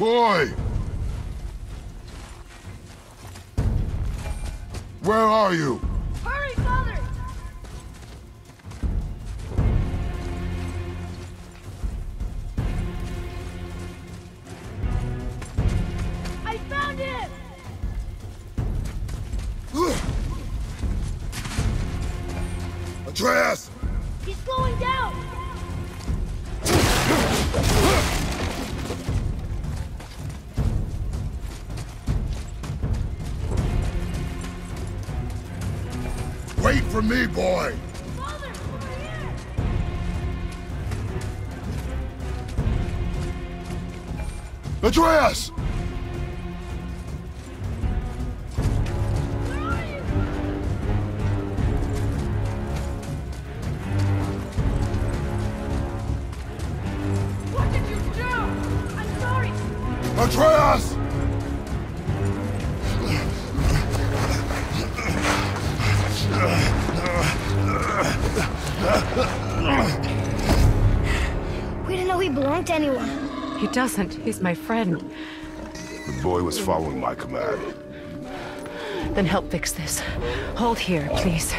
Boy! Where are you? Hurry, Father! I found him! Atreus! He's slowing down! For me, boy! Father, over here! Atreus! He's my friend. The boy was following my command. Then help fix this. Hold here, please.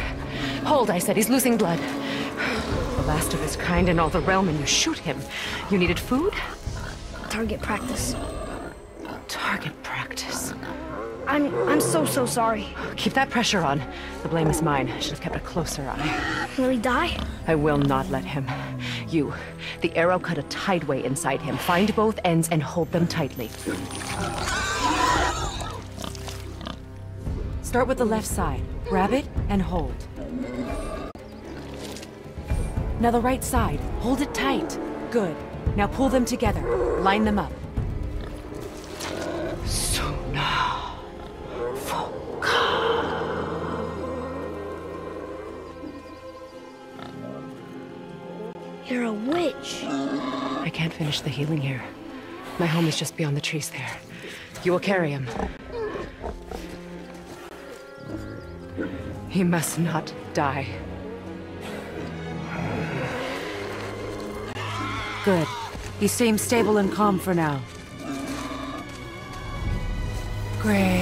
Hold, I said. He's losing blood. The last of his kind in all the realm, and you shoot him. You needed food? Target practice. Target practice. I'm I'm so so sorry. Keep that pressure on. The blame is mine. I should have kept a closer eye. Will he die? I will not let him. You, the arrow cut a tideway inside him. Find both ends and hold them tightly. Start with the left side. Grab it and hold. Now the right side. Hold it tight. Good. Now pull them together. Line them up. Can't finish the healing here. My home is just beyond the trees there. You will carry him. He must not die. Good. He seems stable and calm for now. Greythaw.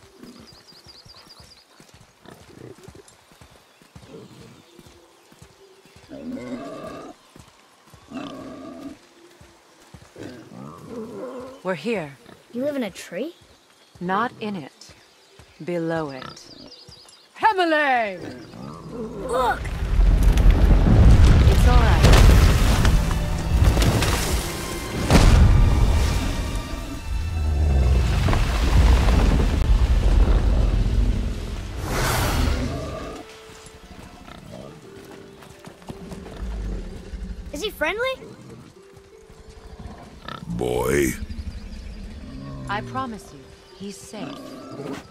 We're here. You live in a tree? Not in it. Below it. Hemele! Look! It's all right. Is he friendly? boy. I promise you, he's safe.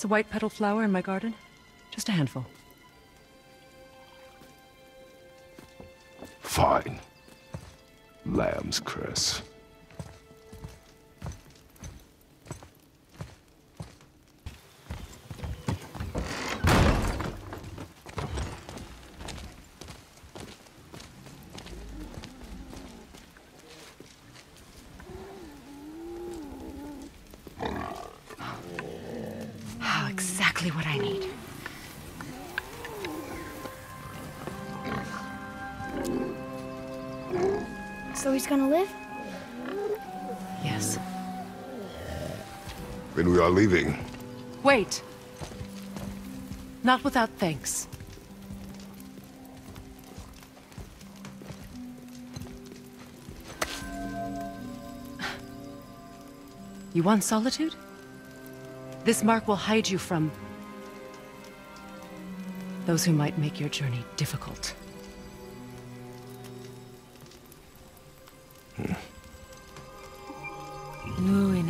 It's a white petal flower in my garden. Just a handful. Fine. Lamb's cress. Leaving. Wait. Not without thanks. You want solitude? This mark will hide you from... those who might make your journey difficult. Hmm. Luina.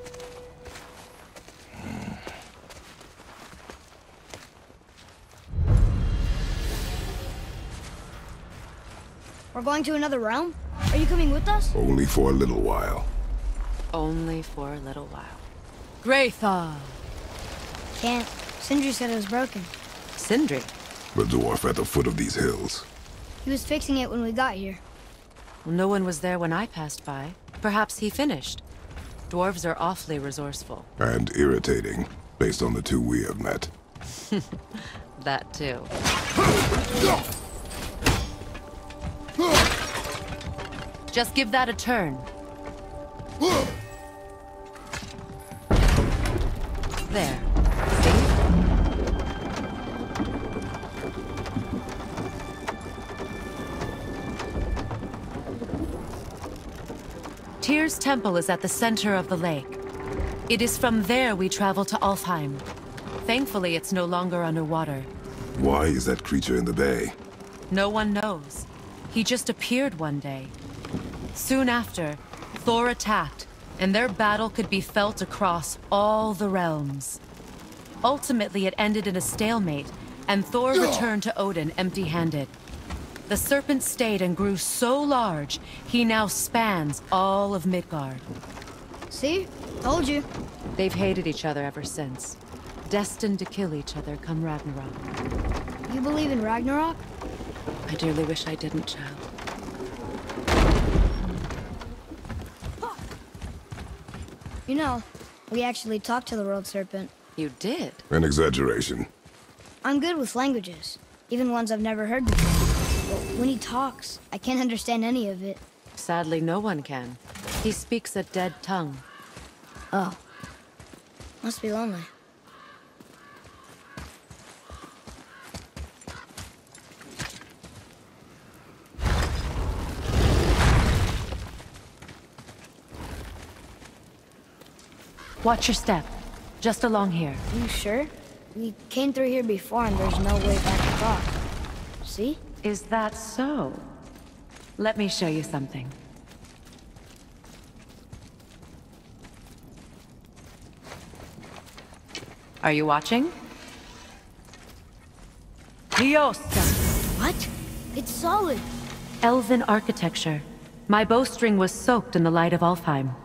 Going to another realm? Are you coming with us? Only for a little while. Only for a little while. Graythaw! Can't. Sindri said it was broken. Sindri. The dwarf at the foot of these hills. He was fixing it when we got here. Well, no one was there when I passed by. Perhaps he finished. Dwarves are awfully resourceful. And irritating, based on the two we have met. That too. Just give that a turn. There. See? Tyr's temple is at the center of the lake. It is from there we travel to Alfheim. Thankfully, it's no longer underwater. Why is that creature in the bay? No one knows. He just appeared one day. Soon after, Thor attacked, and their battle could be felt across all the realms. Ultimately, it ended in a stalemate, and Thor returned to Odin empty-handed. The serpent stayed and grew so large, he now spans all of Midgard. See? Told you. They've hated each other ever since. Destined to kill each other come Ragnarok. You believe in Ragnarok? I dearly wish I didn't, child. You know, we actually talked to the world serpent. You did? An exaggeration. I'm good with languages, even ones I've never heard before. But when he talks, I can't understand any of it. Sadly, no one can. He speaks a dead tongue. Oh. Must be lonely. Watch your step. Just along here. Are you sure? We came through here before and there's no way back across. See? Is that so? Let me show you something. Are you watching? Liosta! What? It's solid. Elven architecture. My bowstring was soaked in the light of Alfheim.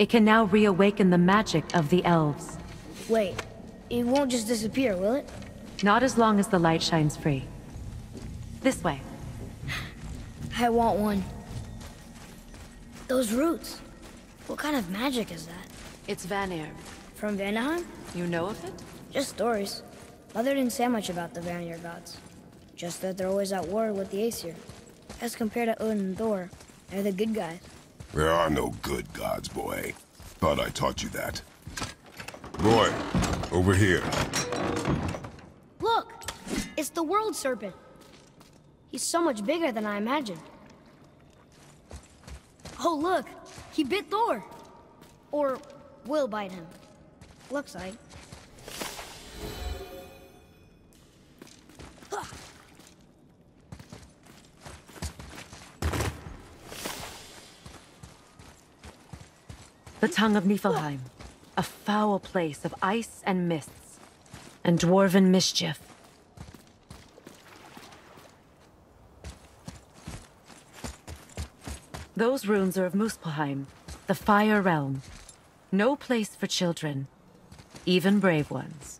It can now reawaken the magic of the elves. Wait, it won't just disappear, will it? Not as long as the light shines free. This way. I want one. Those roots. What kind of magic is that? It's Vanir. From Vanaheim? You know of it? Just stories. Mother didn't say much about the Vanir gods. Just that they're always at war with the Aesir. As compared to Odin and Thor, they're the good guys. There are no good gods, boy. Thought I taught you that. Boy, over here. Look! It's the World Serpent. He's so much bigger than I imagined. Oh, look! He bit Thor! Or will bite him. Looks like. The tongue of Niflheim. A foul place of ice and mists. And dwarven mischief. Those runes are of Muspelheim, the Fire Realm. No place for children, even brave ones.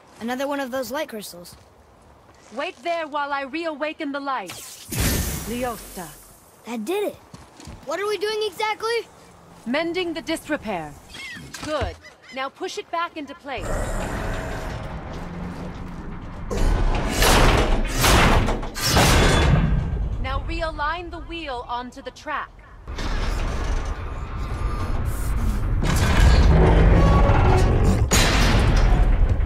another one of those light crystals. Wait there while I reawaken the light. Leosta. That did it. What are we doing exactly? Mending the disrepair. Good. Now push it back into place. Now realign the wheel onto the track.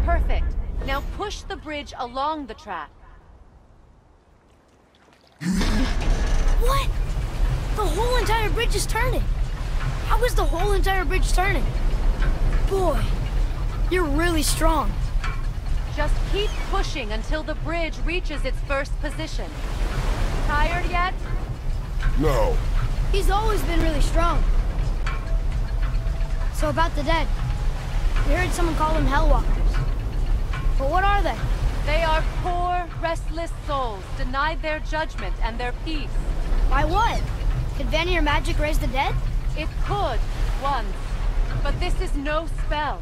Perfect. Now push the bridge along the track. What? The whole entire entire bridge is turning. How is the whole entire bridge turning? Boy, you're really strong. Just keep pushing until the bridge reaches its first position. Tired yet? No. He's always been really strong. So about the dead. We heard someone call them Hellwalkers. But what are they? They are poor, restless souls, denied their judgment and their peace. By what? Could Vanir magic raise the dead? It could, once. But this is no spell.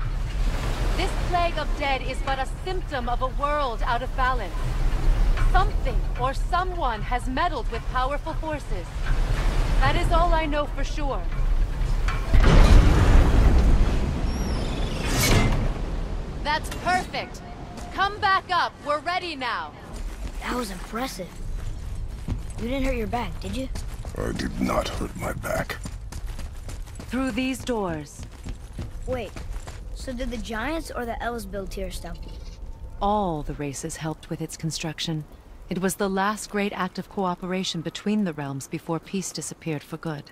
This plague of dead is but a symptom of a world out of balance. Something or someone has meddled with powerful forces. That is all I know for sure. That's perfect. Come back up. We're ready now. That was impressive. You didn't hurt your back, did you? I did not hurt my back. Through these doors, Wait, so did the Giants or the Elves build Tyr stuff? all the races helped with its construction. It was the last great act of cooperation between the realms before peace disappeared for good.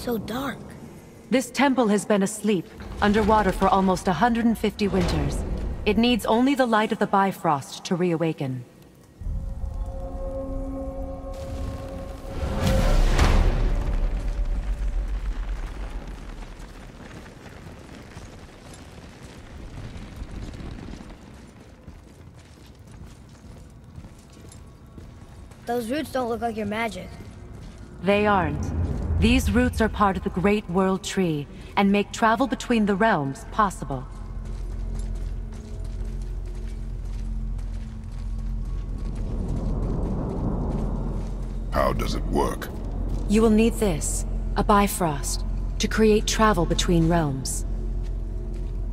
So dark. This temple has been asleep, underwater for almost 150 winters. It needs only the light of the Bifrost to reawaken. Those roots don't look like your magic. They aren't. These roots are part of the Great World Tree, and make travel between the realms possible. How does it work? You will need this, a Bifrost, to create travel between realms.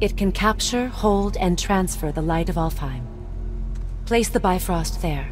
It can capture, hold, and transfer the light of Alfheim. Place the Bifrost there.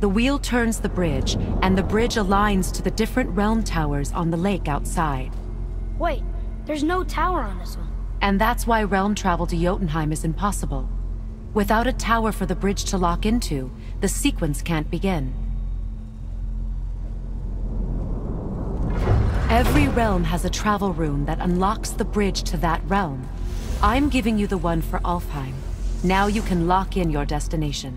the wheel turns the bridge, and the bridge aligns to the different realm towers on the lake outside. Wait, there's no tower on this one. And that's why realm travel to Jotunheim is impossible. Without a tower for the bridge to lock into, the sequence can't begin. Every realm has a travel rune that unlocks the bridge to that realm. I'm giving you the one for Alfheim. Now you can lock in your destination.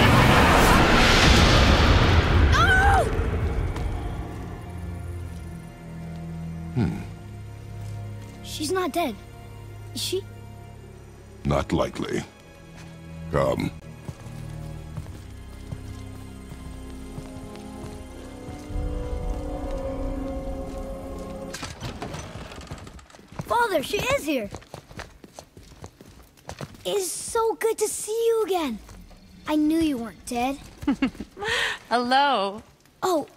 She's not dead. Is she? Not likely. Come. Father, she is here. It is so good to see you again. I knew you weren't dead. Hello. Oh,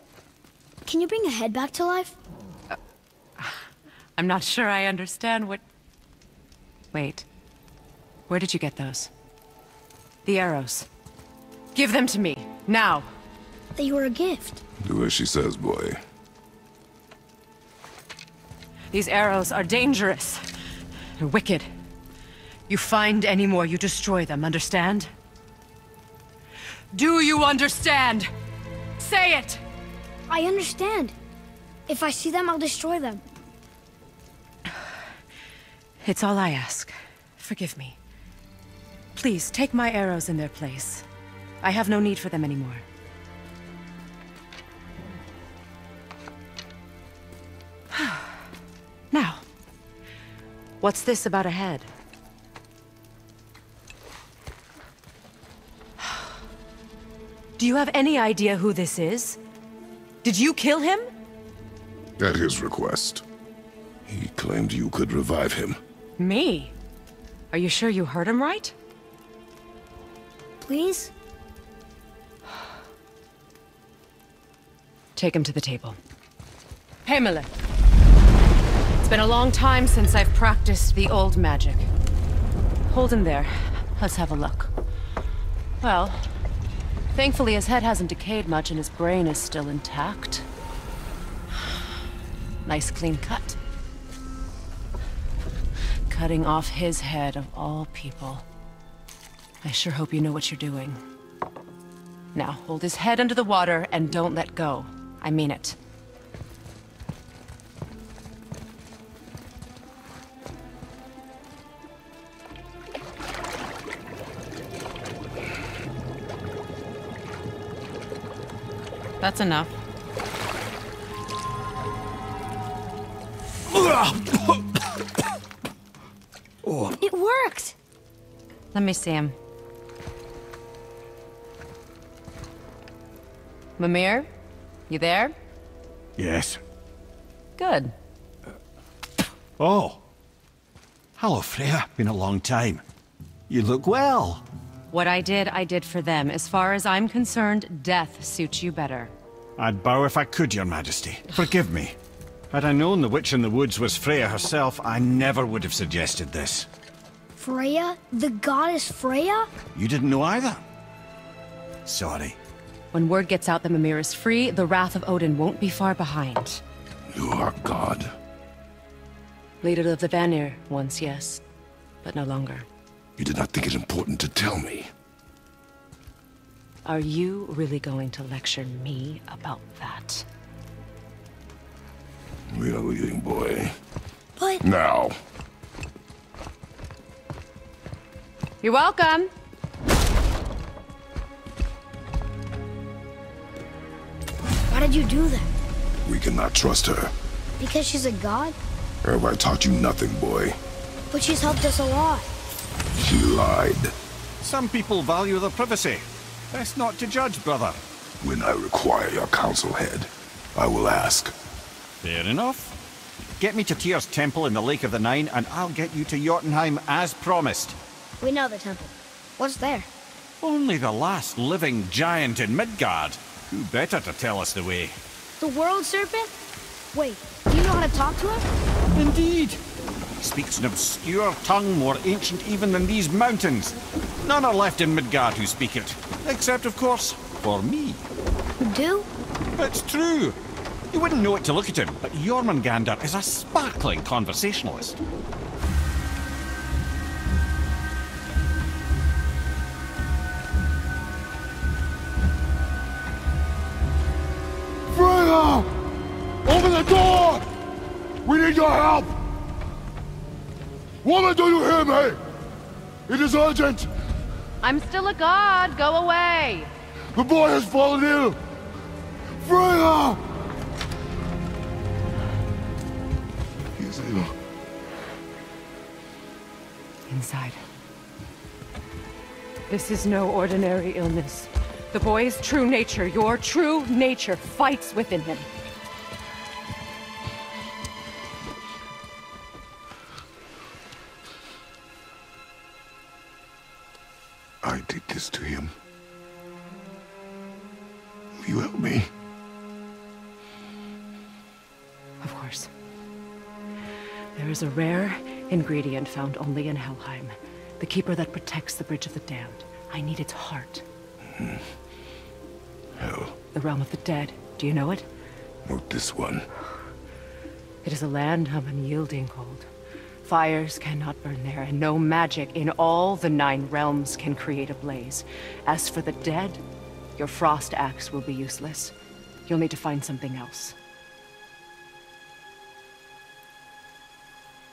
can you bring a head back to life? I'm not sure I understand what... Wait. Where did you get those? The arrows. Give them to me, now. They were a gift. Do as she says, boy. These arrows are dangerous. They're wicked. You find any more, you destroy them, understand? Do you understand? Say it! I understand. If I see them, I'll destroy them. It's all I ask. Forgive me. Please, take my arrows in their place. I have no need for them anymore. now, what's this about a head? Do you have any idea who this is? Did you kill him? At his request. He claimed you could revive him. Me? Are you sure you heard him right? Please? Take him to the table. Pamela! It's been a long time since I've practiced the old magic. Hold him there. Let's have a look. Well, thankfully his head hasn't decayed much and his brain is still intact. Nice clean cut. Cutting off his head of all people. I sure hope you know what you're doing. Now, hold his head under the water and don't let go. I mean it. That's enough. Worked! Let me see him. Mimir? You there? Yes. Good. Uh, oh. Hello, Freya. Been a long time. You look well. What I did, I did for them. As far as I'm concerned, death suits you better. I'd bow if I could, Your Majesty. Forgive me. Had I known the witch in the woods was Freya herself, I never would have suggested this. Freya? The goddess Freya? You didn't know either? Sorry. When word gets out that Mimir is free, the wrath of Odin won't be far behind. You are God. Leader of the Vanir, once yes, but no longer. You did not think it important to tell me. Are you really going to lecture me about that? We are leaving, boy. But Now. You're welcome. why did you do that? We cannot trust her. Because she's a god? Have I taught you nothing, boy? But she's helped us a lot. She lied. Some people value their privacy. Best not to judge, brother. When I require your counsel head, I will ask. Fair enough. Get me to Tyr's temple in the Lake of the Nine, and I'll get you to Jotunheim as promised. We know the temple. What's there? Only the last living giant in Midgard. Who better to tell us the way? The world serpent? Wait, do you know how to talk to him? Indeed. He speaks an obscure tongue more ancient even than these mountains. None are left in Midgard who speak it. Except, of course, for me. You do? It's true. You wouldn't know it to look at him, but Jormungandr is a sparkling conversationalist. It is urgent! I'm still a god. Go away. The boy has fallen ill! Freya! He is ill. Inside. This is no ordinary illness. The boy's true nature, your true nature, fights within him. I did this to him. Will you help me? Of course. There is a rare ingredient found only in Helheim. The keeper that protects the Bridge of the Damned. I need its heart. Hmm. Hell, The realm of the dead. Do you know it? not this one. It is a land of unyielding cold. Fires cannot burn there, and no magic in all the nine realms can create a blaze. As for the dead, your frost axe will be useless. You'll need to find something else.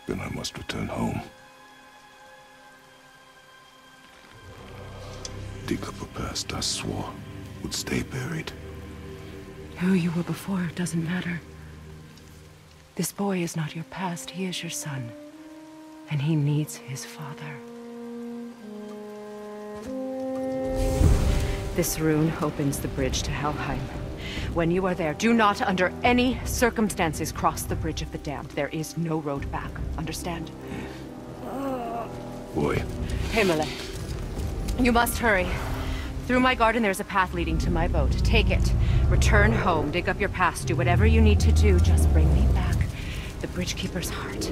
Then I must return home. Dig up a past I swore would stay buried. Who you were before doesn't matter. This boy is not your past, he is your son. And he needs his father. This rune opens the bridge to Helheim. When you are there, do not under any circumstances cross the Bridge of the Damned. There is no road back. Understand? Boy, Himalay. You must hurry. Through my garden, there's a path leading to my boat. Take it. Return home, dig up your past, do whatever you need to do. Just bring me back the Bridgekeeper's heart,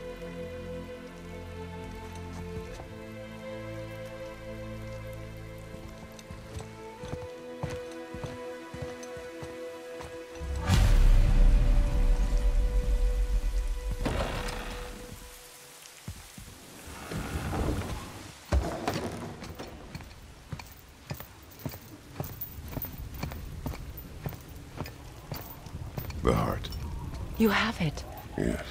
Have it. Yes.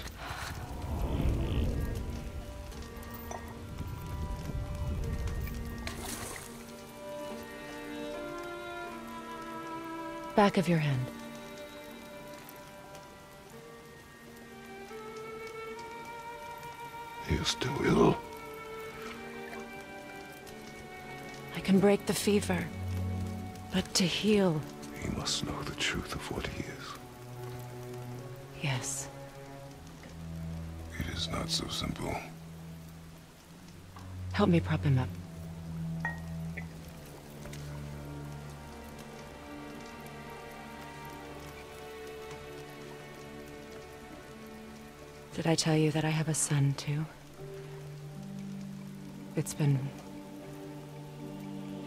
Back of your hand. He is still ill. I can break the fever. But to heal, He must know the truth of what he is. Yes. It is not so simple. Help me prop him up. Did I tell you that I have a son, too? It's been...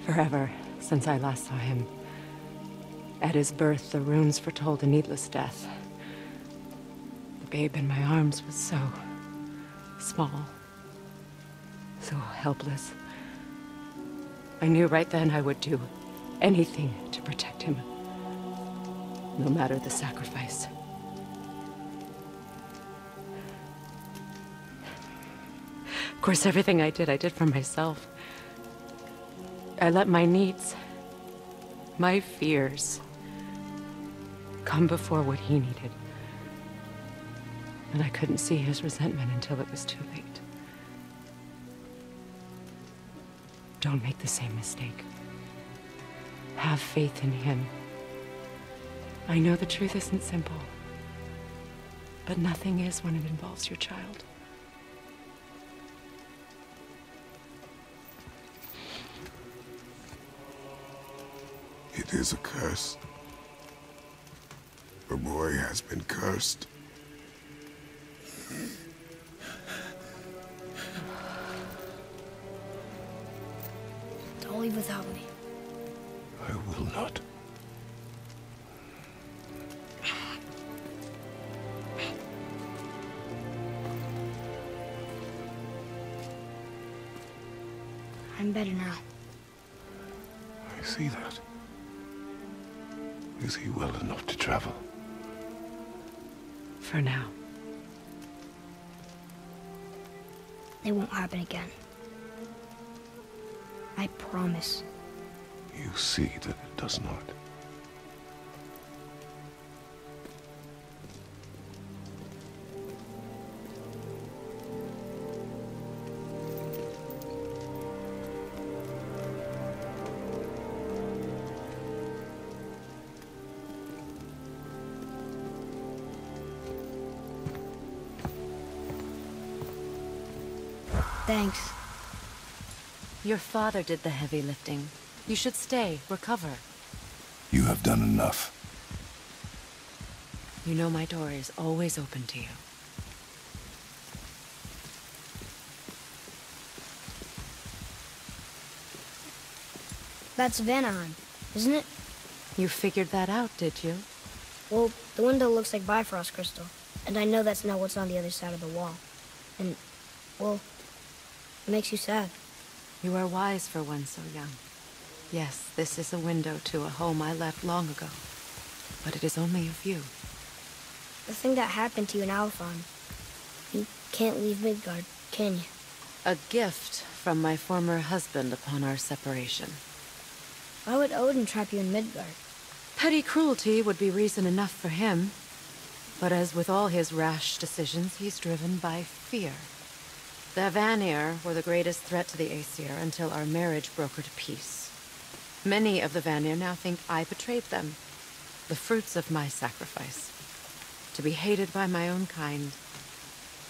forever since I last saw him. At his birth, the runes foretold a needless death. Babe in my arms was so... small. So helpless. I knew right then I would do anything to protect him. No matter the sacrifice. Of course, everything I did, I did for myself. I let my needs, my fears, come before what he needed. And I couldn't see his resentment until it was too late. Don't make the same mistake. Have faith in him. I know the truth isn't simple, but nothing is when it involves your child. It is a curse. The boy has been cursed. Don't leave without me. See that it does not. Thanks. Your father did the heavy lifting. You should stay, recover. You have done enough. You know my door is always open to you. That's Vanaheim, isn't it? You figured that out, did you? Well, the window looks like Bifrost crystal, and I know that's not what's on the other side of the wall. And, well, it makes you sad. You are wise for one so young. Yes, this is a window to a home I left long ago. But it is only a view. The thing that happened to you in Alfheim, you can't leave Midgard, can you? A gift from my former husband upon our separation. Why would Odin trap you in Midgard? Petty cruelty would be reason enough for him. But as with all his rash decisions, he's driven by fear. The Vanir were the greatest threat to the Aesir until our marriage brokered peace. Many of the Vanir now think I betrayed them. The fruits of my sacrifice. To be hated by my own kind.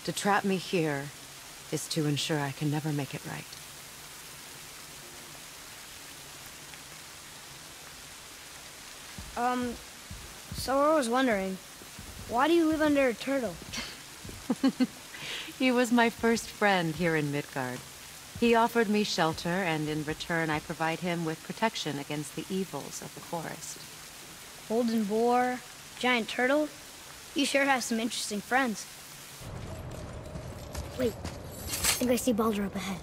To trap me here is to ensure I can never make it right. Um, so I was wondering, why do you live under a turtle? He was my first friend here in Midgard. He offered me shelter, and in return I provide him with protection against the evils of the forest. Golden boar, giant turtle? You sure have some interesting friends. Wait, I think I see Baldur up ahead.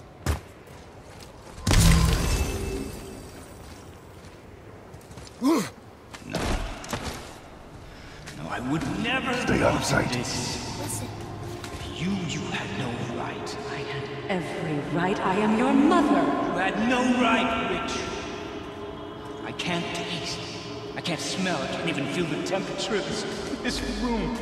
No, No, I would never Stay out of sight. Listen. You, you had no right. I had every right. I am your mother. You had no right, Witch. I can't taste. I can't smell. I can't even feel the temperature of this, this room.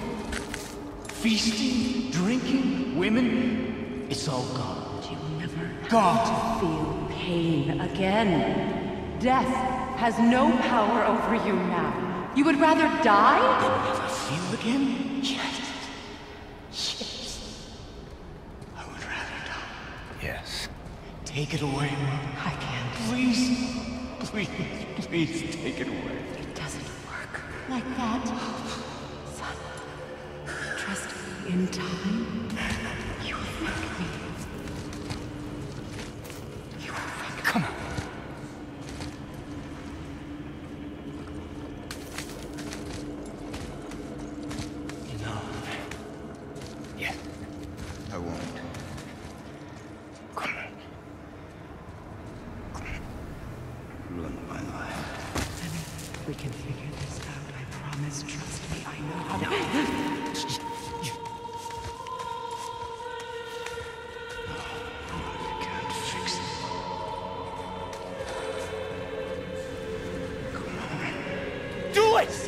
Feasting, drinking, women. It's all gone. You never Gone. feel pain again. Death has no power over you now. You would rather die? Never feel again? Yes. I would rather die. Yes. Take it away, Mom. I can't. Please. Please, please take it away. It doesn't work like that. Son, trust me in time.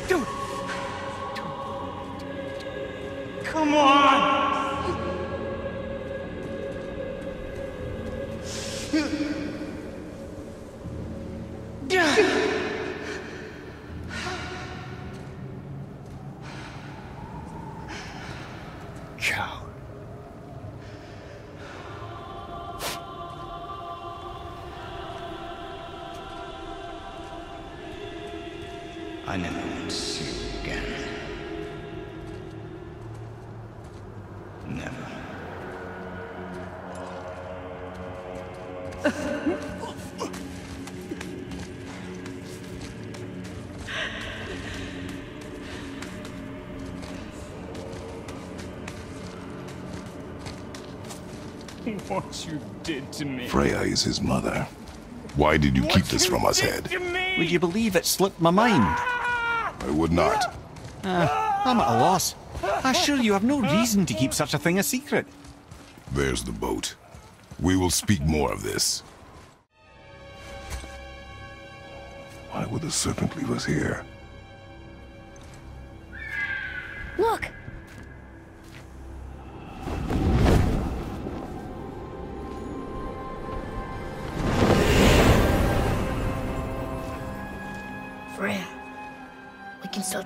Do What you did to me. Freya is his mother. Why did you keep this from us, Head? Would you believe it slipped my mind? I would not. Ah, I'm at a loss. I assure you have no reason to keep such a thing a secret. There's the boat. We will speak more of this. Why would the serpent leave us here?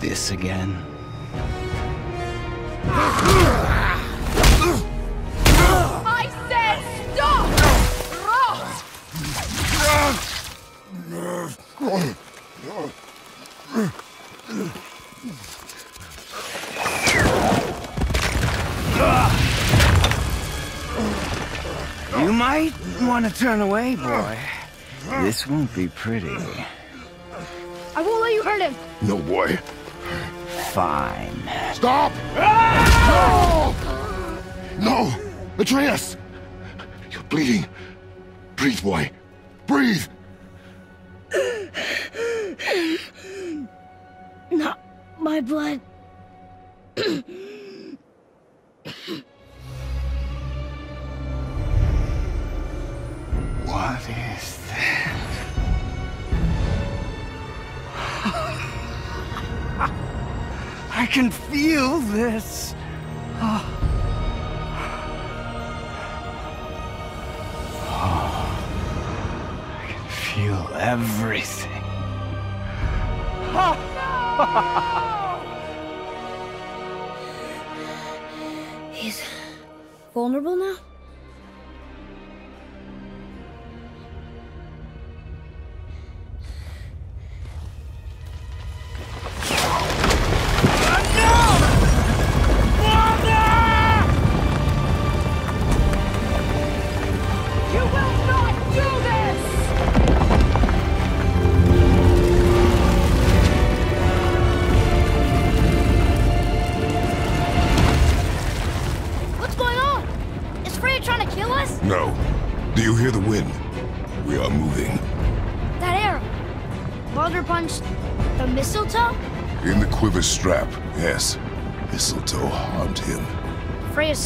This again? I said stop! Ross! You might want to turn away, boy. This won't be pretty. I won't let you hurt him. No, boy. Fine. Stop! No! No! Atreus! You're bleeding. Breathe, boy. Breathe! Not my blood. What is can feel this. Ah. I can feel everything. He's vulnerable now?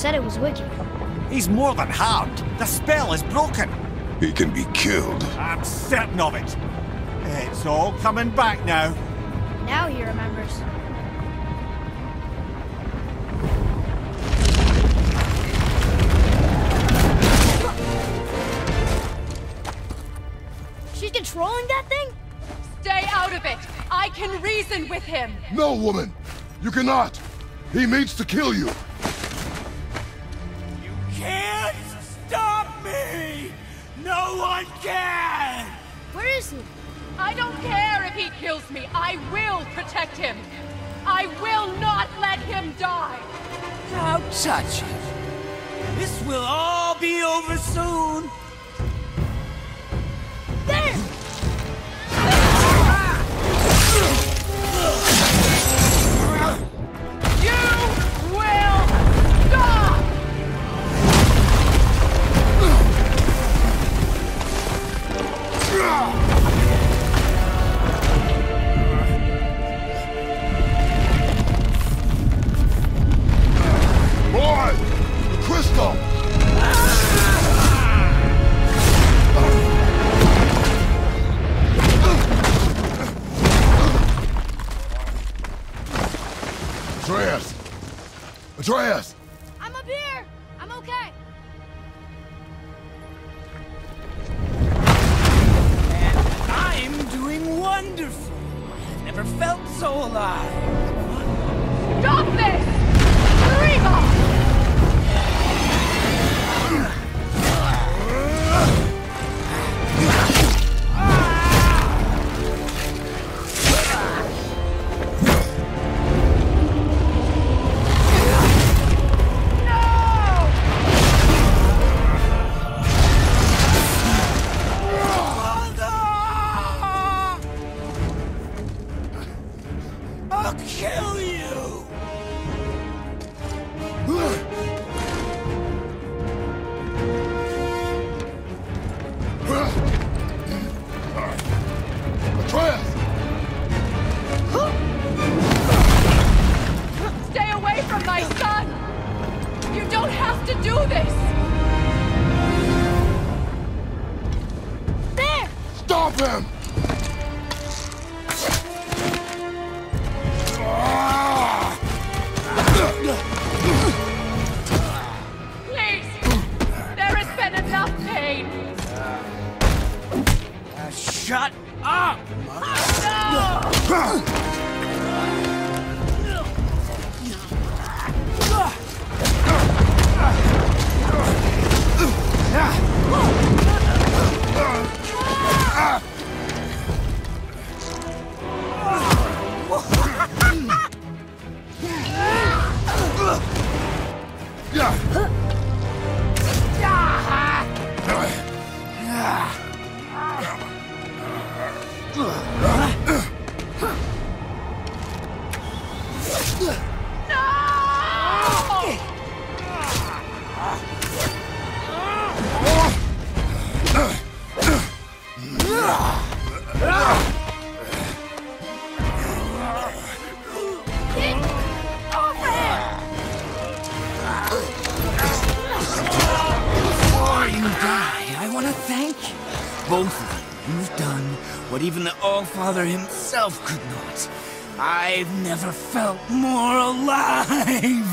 Said it was wicked. He's more than harmed. The spell is broken. He can be killed. I'm certain of it. It's all coming back now. Now he remembers. She's controlling that thing? Stay out of it! I can reason with him! No, woman! You cannot! He means to kill you! No one can! Where is he? I don't care if he kills me! I will protect him! I will not let him die! Don't touch it. This will all be over soon. Atreus! myself could not. I've never felt more alive!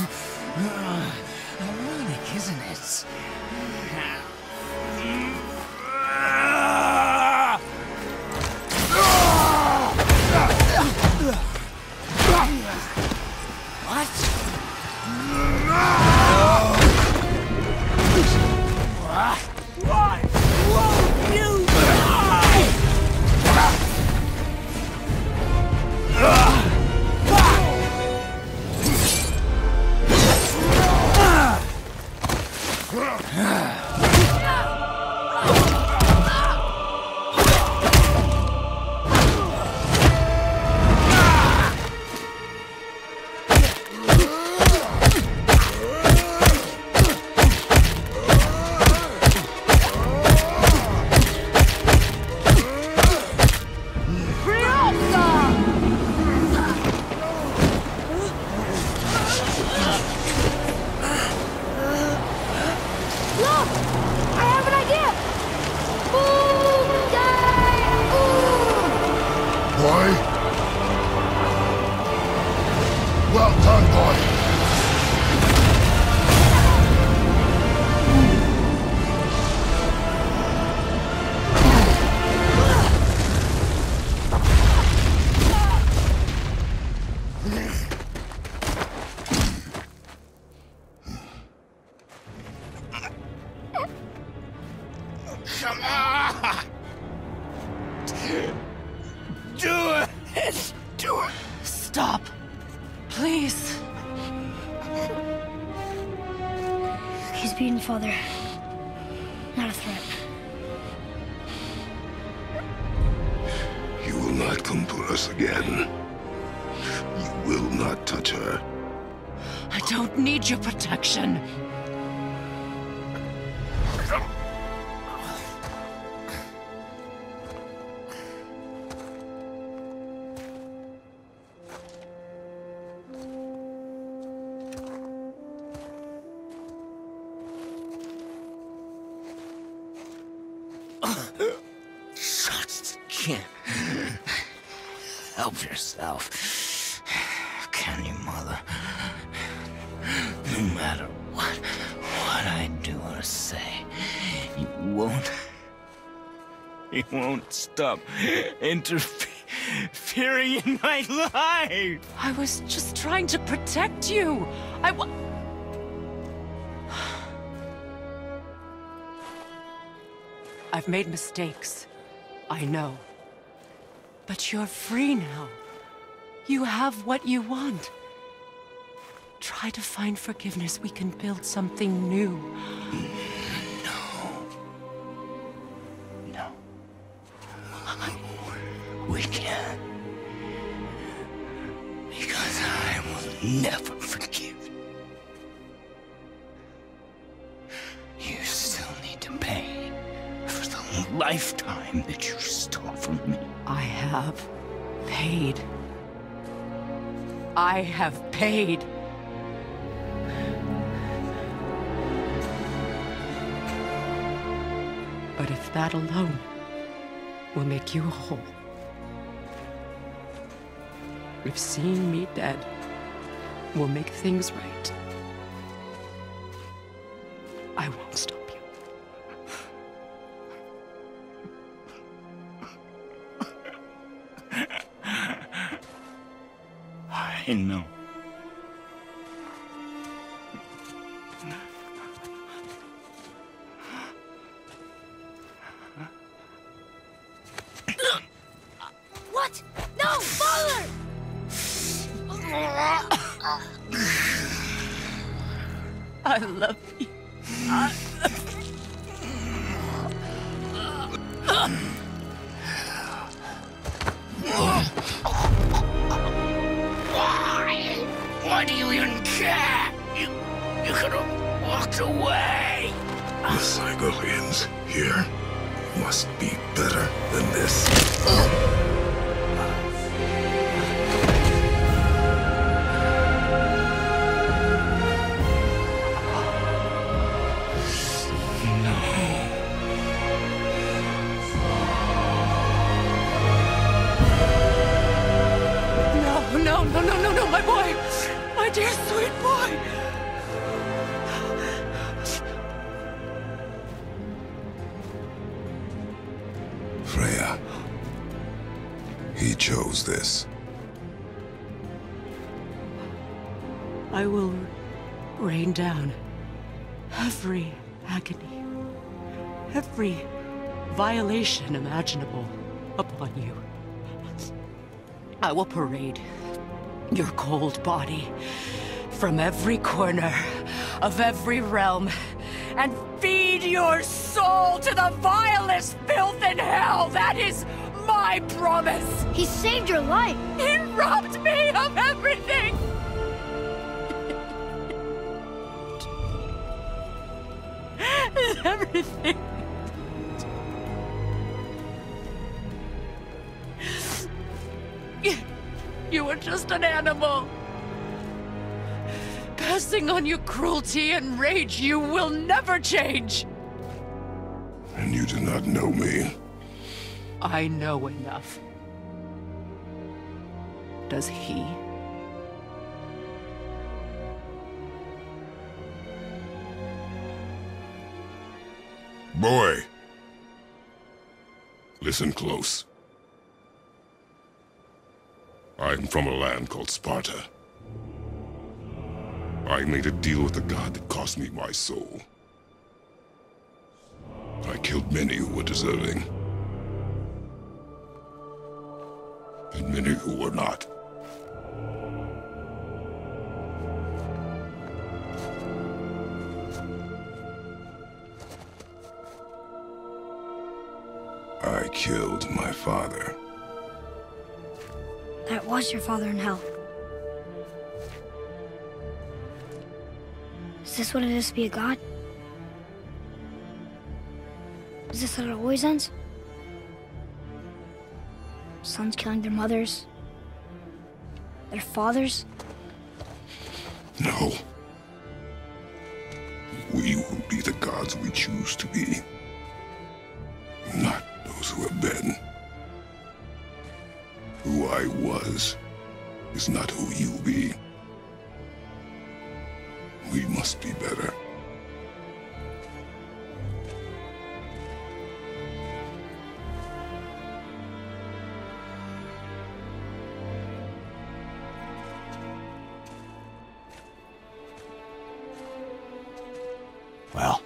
will not touch her. I don't need your protection. Won't interfering in my life. I was just trying to protect you. I I've made mistakes. I know. But you're free now. You have what you want. Try to find forgiveness. We can build something new. Never forgive you. Still need to pay for the lifetime that you stole from me. I have paid. I have paid. But if that alone will make you whole, if seeing me dead will make things right, I won't stop you. I know. Violation imaginable upon you. I will parade your cold body from every corner of every realm and feed your soul to the vilest filth in hell. That is my promise. He saved your life! He robbed me of everything. everything. You were just an animal. Passing on your cruelty and rage, you will never change. And you do not know me. I know enough. Does he? Boy! Listen close. I'm from a land called Sparta. I made a deal with the god that cost me my soul. I killed many who were deserving. And many who were not. I killed my father. That was your father in hell. Is this what it is to be a god? Is this how it always ends? Sons killing their mothers? Their fathers? No. We will be the gods we choose to be. Is not who you be. We must be better. Well,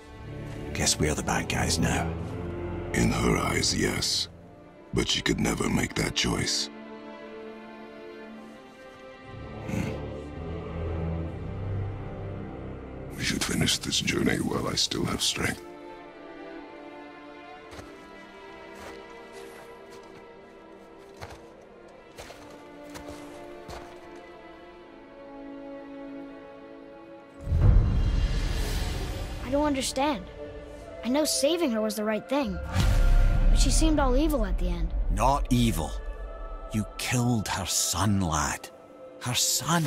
guess we're the bad guys now. In her eyes, yes. But she could never make that choice. Finish this journey while I still have strength. I don't understand. I know saving her was the right thing. But she seemed all evil at the end. Not evil. You killed her son, lad. Her son.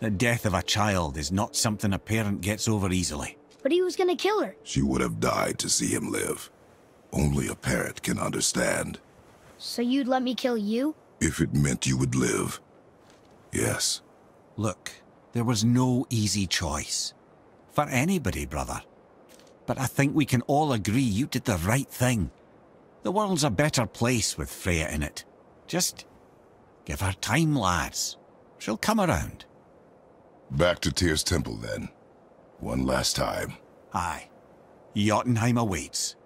The death of a child is not something a parent gets over easily. But he was gonna kill her. She would have died to see him live. Only a parent can understand. So you'd let me kill you? If it meant you would live. Yes. Look, there was no easy choice. For anybody, brother. But I think we can all agree you did the right thing. The world's a better place with Freya in it. Just give her time, lads. She'll come around. Back to Tyr's temple, then. One last time. Aye. Jotunheim awaits.